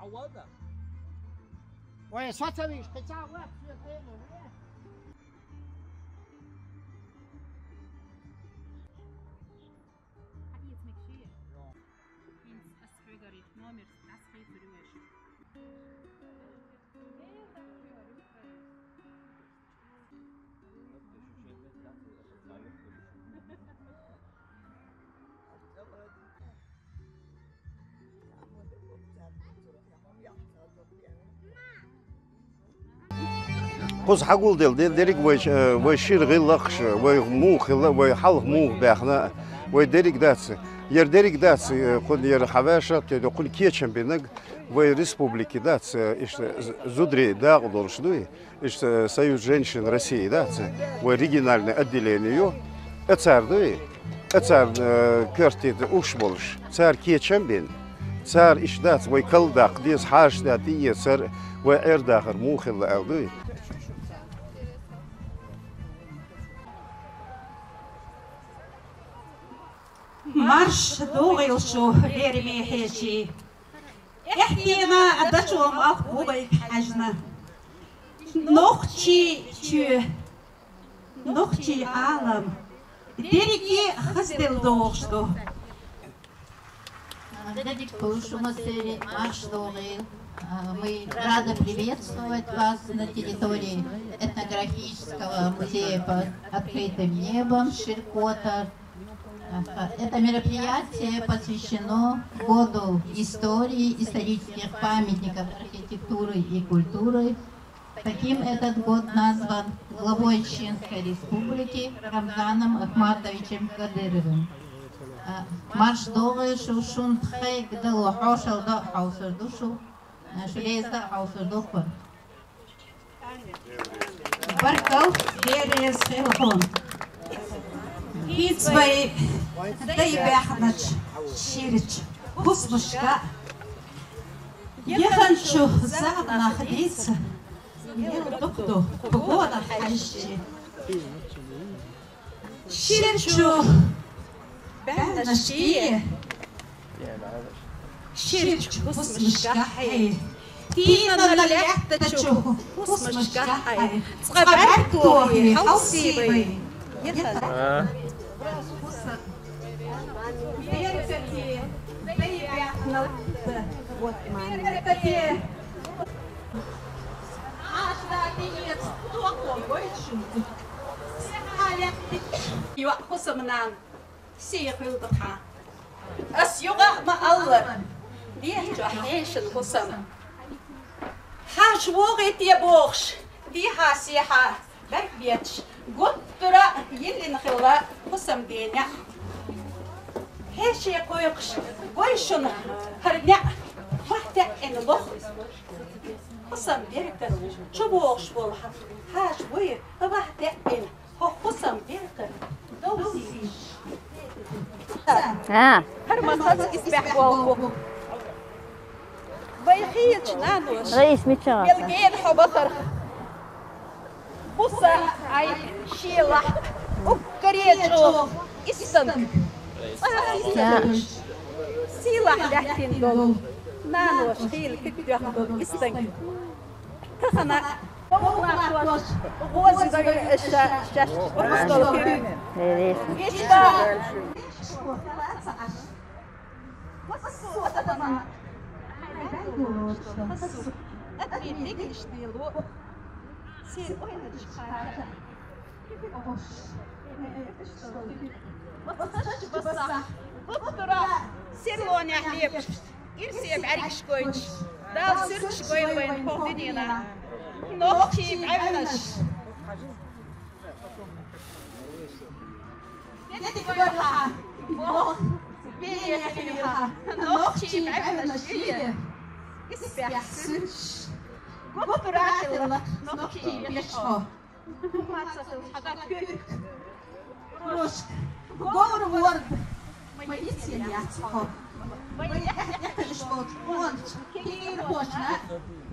عوضها وای ساته ویش قیچه وقت توی قوس حقول ديل ديل ديريك ويش ويشير غير لقش ويموخ ويحلق موخ باخنا ويديريك داتس ير ديريك داتس قل ير حواشة تقول كيتشن بينك وي республики داتس إيش زودري داغ دورشدوي إيش союз женщин России датс وي региональное отделение اتساردوي اتسار كرتيد اوش بولش تسار كيتشن بين تسار إيش داتس وي كل داق ديس حاش داتي يسر وي إر марш доғылшу берме хеши. Эхтина адачуам ахбубай хажна. Нохчи чу, нохчи алам. Дереги хаздел доғышту. Дедик Полушумасыри, марш доғыл. А, мы рады приветствовать вас на территории этнографического музея под открытым небом Ширкота. Это мероприятие посвящено году истории, исторических памятников архитектуры и культуры. Таким этот год назван главой Чинской республики Рамзаном Ахматовичем Кадыровым. Марш долы шушун тхай гдало хошал да хаусер душу шулезда хаусер духпар. Баркал Берес Хелхон. Хитсвай дай бяхнач ширич. Пусмушка. Еханчу зад находиться. Еханчу погода хащи. Ширичу بهنشية شرج بص مشكحي تينا نلعت تشوف بص مشكحي صغبرت وهي حوصيبي يوقفوا سيخل بقى أسيوغا ما الله دي جحيش القسم حاج وغيت يا بوخش دي حاسيحة بك بيتش قلت ترى يلي نخلا قسم دينا هيش يقويقش ويشن هرنع وحتى إن بوخ قسم ديركتر شو بوخش بولها حاج وير وحتى إن هو قسم ديركتر دوزي ها هرمز اسبح وهو بيخيتش نانوش رئيس متشرف يلقين حبخر Буса, Айчила, Укречу, Исан. Сила ляхтин дол. Нану, шхил, кикдюх, Исан. Кахана, Beleza. Siz потратила. Ногті пішо. Рушка, говор ворд, мої сім'яцько. Мені пішко, онч, кір хочна,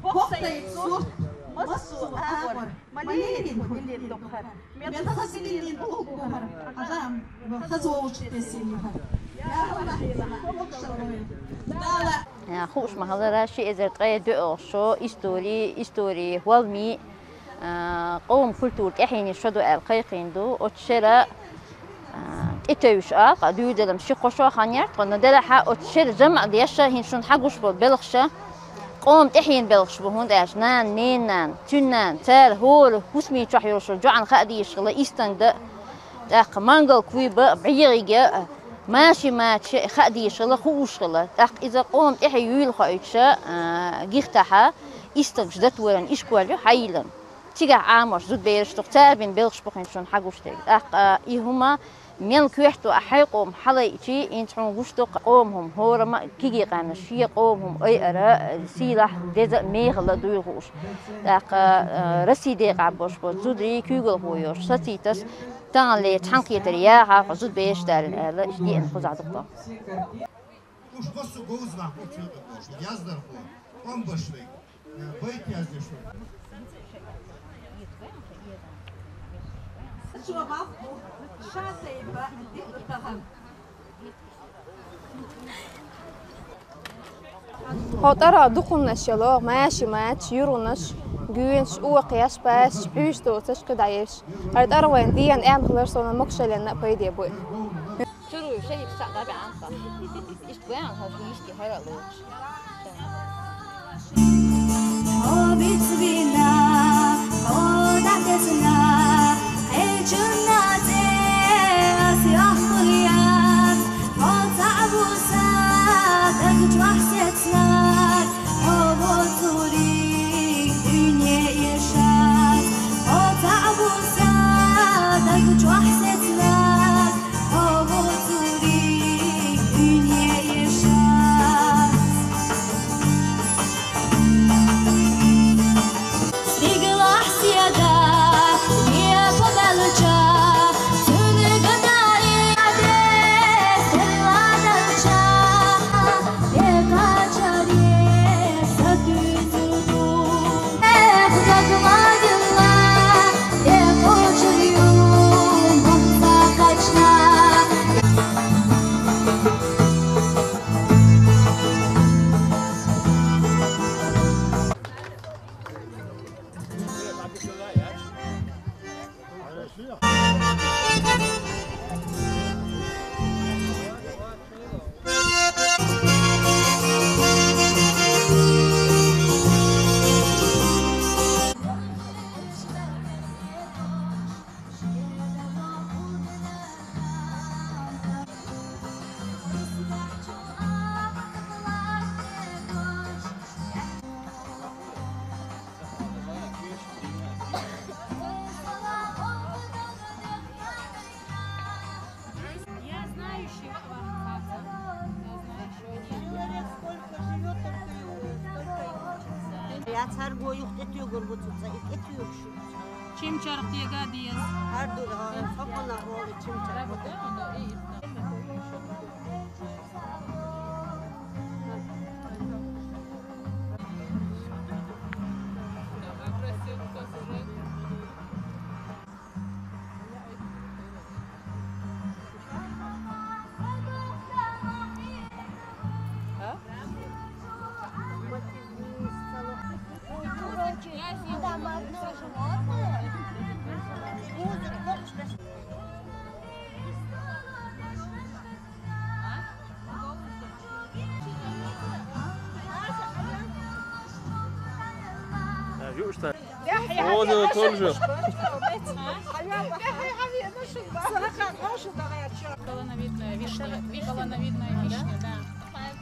бохтає сурт, масу агор, малерін білін докар. Мен хасилін докар, адам, хазовуч тесінігар. Я вона, помогшалою. Дала. خوش محضرة شيء إذا تغير دو شو إستوري إستوري والمي قوم كلتور تحيني شدو القيقين دو أتشرا إتوش آق دو دلم شي قشوا خانير قلنا دل حق أتشر جمع ديشا هين شون حقوش بول قوم تحين بلغش بهون داش نان نين نان تنان تال هول هسمي تروح يرشل جوعن خادي شغلة إستن ده داق مانجل كوي بعيريجا ماشي ماشي خأدي شغلة خوش شغلة داق إذا قوم تحي يول خايتشا جيختها إستن جدت ورن إشكوالي حيلن. تيجا عامش زود بيرش تقتابين بلغش بخين شون حقوش تيج داق إيهما من كويحتو أحيقهم حلي شي إنتحون وشتو قومهم هورما كيجي قانا شي قومهم أي أرا سيلاح ديزا ميغلا دويغوش داق رسي ديق عبوش بود زود ري كيغل هويوش ستيتس تان لي تحنقية رياحة زود بيش دار الألا إشدي أن خزع دقا Уж госу гоузна хочуду, яздар хо, он башлык, شو بعرفوا شاطي بقدر الذهب Hotara dukunnash yalo, maashi maach, yurunnash, güvenç, uaq yash paash, büyüş de otash kıdayesh. Hardara wayan diyan en kılar sona mokşalen na paydiye bu. Şuru şey yüksak da bir ansa. İşte bu yan kaşı işti hara loç. Habit bin tonight. Laçar bu yok etiyor gurbu tutsa et etiyor şu. Çimçarık diye gadiyiz. Her dur ha. Fakallah oğlu çimçarık. Onu тоже. Колоновидная вишня. Колоновидная вишня, да.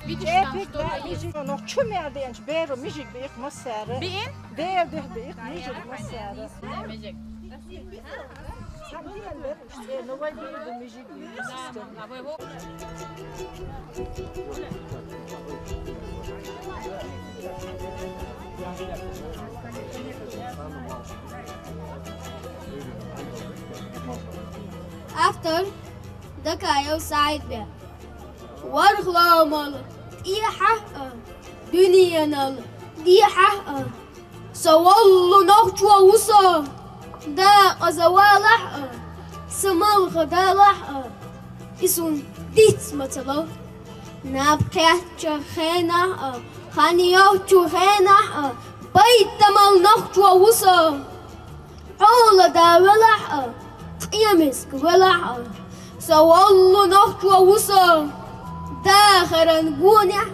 Видишь, Е там pek что-то ben есть. mijik nog çümer diyen bero mijik bir masarı. Bin? Dev dev bir mijik masarı. Mecek. Sen diyen ver işte ne var bir mijik bir sistem. А вы его After da Kayo side be. War glomel. Iya ha. Dünyanın. Diya ha. Sawallu nokçwa wusa. Da azawalah. Samal khadalah. Isun dit matalo. نبقيت خينا خانيو خينا بيت مال نخجو وصا حول دا ولح يمسك ولح سوالله نخجو وصا داخرا قونيا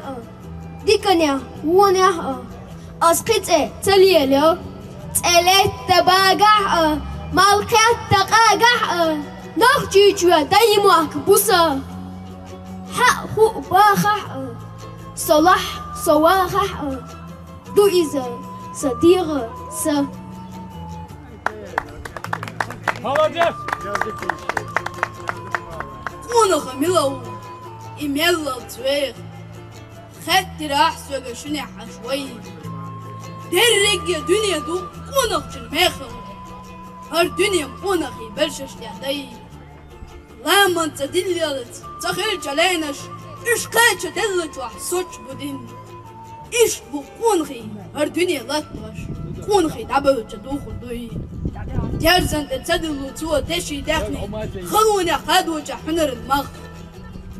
ديكنيا ونيا أسقط تليلو تلت تباقع مالكات تقاقع نخجي جوا دايمواك بوسا حق خو باخع صلاح صواخع دو إذا صديقة س Молодец! Кунах милау имела цвех خدت راح سوى شنع شوي درج يا دنيا دو قونخ الماخر هر دنيا قونخ يبلشش لعدي لا لما تدللت تخرج لينش إيش كايتش دلت وحصوتش بدين إيش بقونخي هردني لطبش قونخي دعبو تدوخ دوي تيرزن تدلو تو تشي داخني خلوني قادو جحنر المخ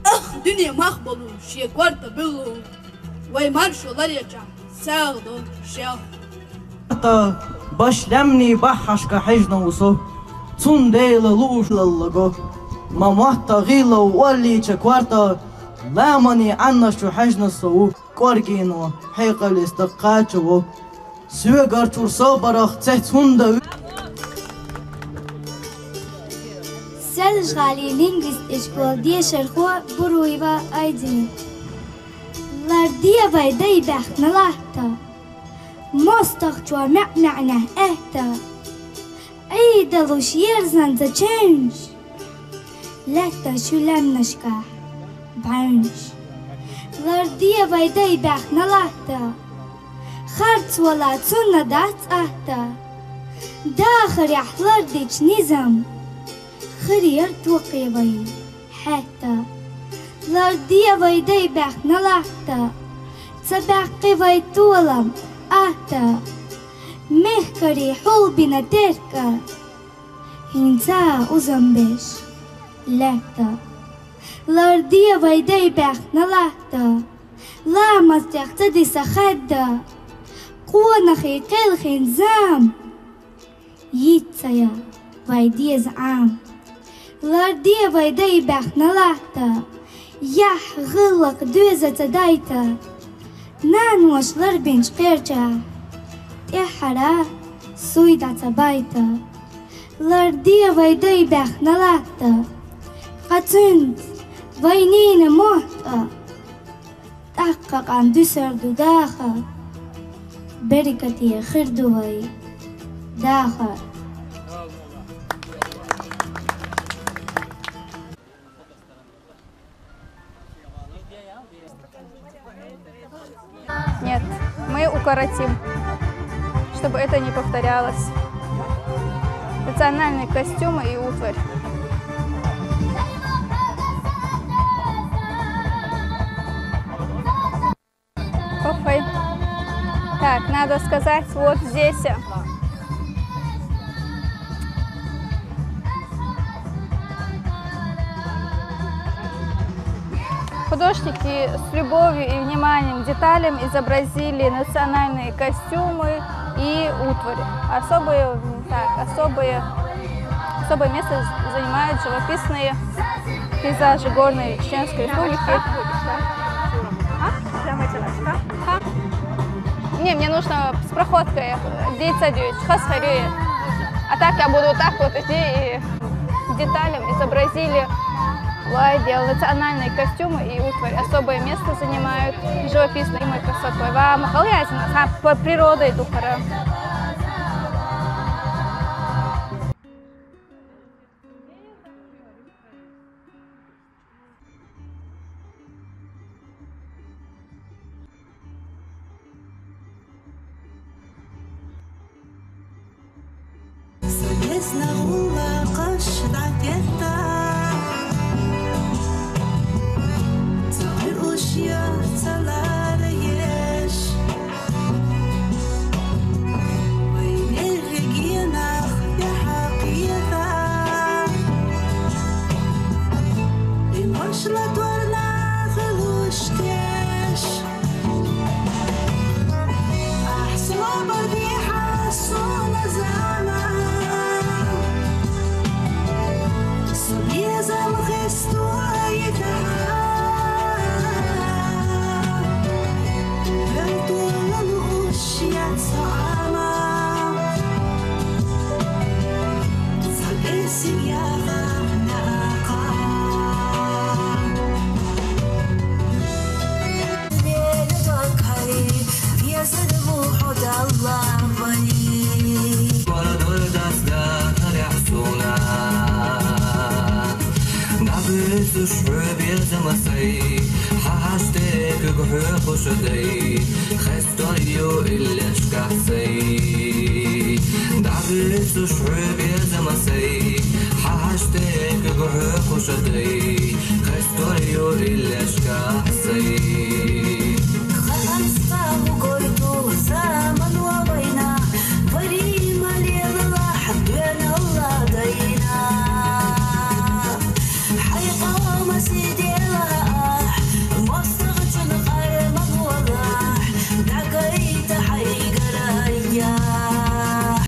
أخ دنيا مخبلو شي قوارت بلو ويمارشو لريجا ساغدو شيخ باش لمني بحش كحجنو صو تون ديل لوش للغو مموحتا غيلو ولي تشكوارتا لامني عنا شو حجنا سوو كورجينو حيقا الاستقاتشو سوغر تورسو براخ تحت هندا سالش غالي لينجليز اشكول دي شرخو برويبا ايدين لاردية فايدي بحنا لحتا مستخجوا معنعنه اهتا اي دلوش يرزن the change لشت شولن نشکه بانش. لردیه ویده بخ نلحته خرچ ولا چون ندات احته داخل احلار دیچ نیزم خریر توقی حتا. حته لردیه ویده بخ نلحته سبقی وی طولم احته مهکری حول بینه ترکه هینزا اوزم بش. حلبنا تركا هنتا أزنبش لكتا لارديا فايداي بخ نلاحتا لا مستيقتدي سخدا قونخي قلخين زام يتسيا فايديا زعام لارديا فايداي بخ نلاحتا يح غلق دوزة تدايتا نانوش لربنش قيرجا إحرا سويدة بايتا لرديا ويدي بخ Qachon vaynina mota taqqa qandu sardu daha berikati khirdu vai Нет, мы укоротим, чтобы это не повторялось. Национальные костюмы и утварь. Так, надо сказать вот здесь. Художники с любовью и вниманием к деталям изобразили национальные костюмы и утварь. Особые, так, особые, особое место занимают живописные пейзажи горной Чеченской республики. Не, мне нужно с проходкой. Дейца хасхарюе. А так я буду так вот идти и деталям изобразили Лайдел, национальные костюмы и утварь. Особое место занимают живописной красотой. Вам халязина, по природой духара. دعبت شعب يزمسي حاشتك قحو خشدي خستايو إلا شكحسي خلصته